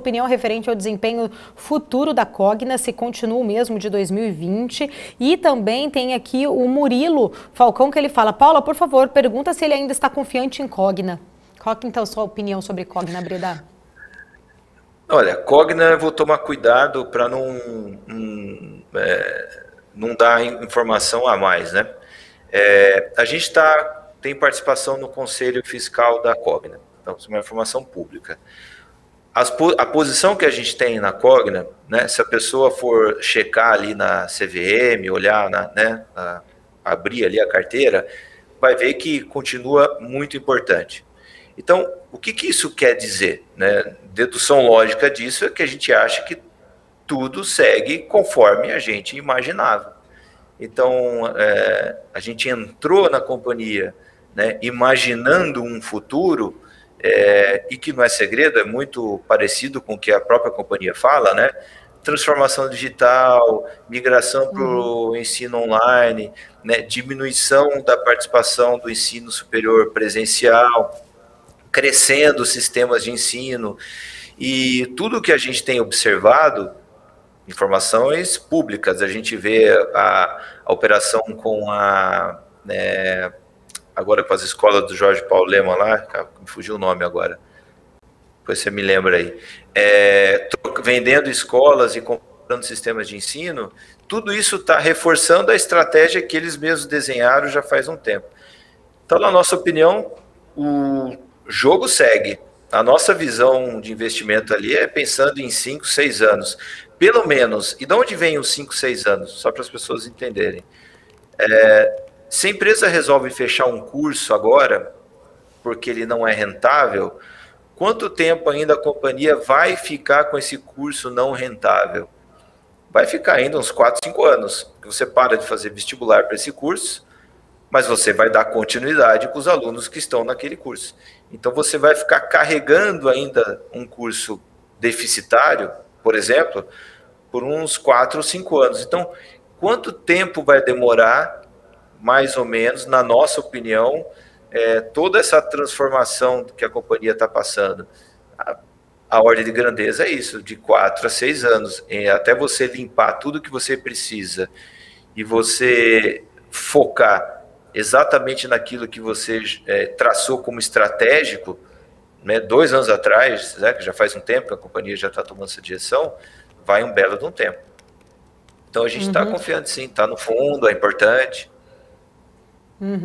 opinião referente ao desempenho futuro da Cogna, se continua o mesmo de 2020. E também tem aqui o Murilo Falcão, que ele fala, Paula, por favor, pergunta se ele ainda está confiante em Cogna. Qual que então a sua opinião sobre Cogna, Breda? Olha, Cogna, eu vou tomar cuidado para não, não, é, não dar informação a mais, né? É, a gente tá, tem participação no Conselho Fiscal da Cogna, então isso é uma informação pública. As, a posição que a gente tem na Cogna, né, se a pessoa for checar ali na CVM, olhar, na, né, a, abrir ali a carteira, vai ver que continua muito importante. Então, o que, que isso quer dizer? Né? Dedução lógica disso é que a gente acha que tudo segue conforme a gente imaginava. Então, é, a gente entrou na companhia né, imaginando um futuro é, e que não é segredo, é muito parecido com o que a própria companhia fala, né? Transformação digital, migração para o uhum. ensino online, né? diminuição da participação do ensino superior presencial, crescendo sistemas de ensino. E tudo que a gente tem observado, informações públicas, a gente vê a, a operação com a. Né, agora com as escolas do Jorge Paulo Lema lá, me fugiu o nome agora. Depois você me lembra aí. É, vendendo escolas e comprando sistemas de ensino, tudo isso está reforçando a estratégia que eles mesmos desenharam já faz um tempo. Então, na nossa opinião, o jogo segue. A nossa visão de investimento ali é pensando em 5, 6 anos. Pelo menos. E de onde vem os 5, 6 anos? Só para as pessoas entenderem. É, se a empresa resolve fechar um curso agora, porque ele não é rentável, quanto tempo ainda a companhia vai ficar com esse curso não rentável? Vai ficar ainda uns 4, 5 anos. Você para de fazer vestibular para esse curso, mas você vai dar continuidade com os alunos que estão naquele curso. Então você vai ficar carregando ainda um curso deficitário, por exemplo, por uns 4 ou 5 anos. Então, quanto tempo vai demorar mais ou menos, na nossa opinião, é, toda essa transformação que a companhia está passando. A, a, ordem de grandeza é isso, de quatro a seis anos, é, até você limpar tudo que você precisa e você focar exatamente naquilo que você é, traçou como estratégico, né, dois anos atrás, né, que já faz um tempo que a companhia já está tomando essa direção, vai um belo de um tempo. Então a gente está uhum. confiante sim, está no fundo, é importante. Uhum.